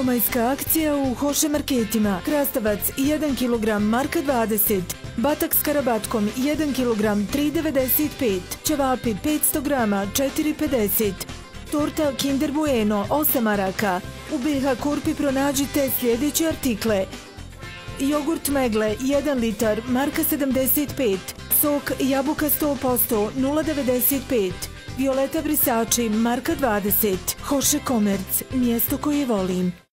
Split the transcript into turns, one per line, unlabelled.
Omajska akcija u Hoše marketima. Krastavac 1 kg marka 20. Batak s karabatkom 1 kg 3,95. Čevapi 500 g 4,50. Torta Kinder Bueno 8 maraka. U BH Kurpi pronađite sljedeće artikle. Jogurt Megle 1 litar marka 75. Sok jabuka 100% 0,95. Violeta Brisači, Marka 20. Hoše Komerc, mjesto koje volim.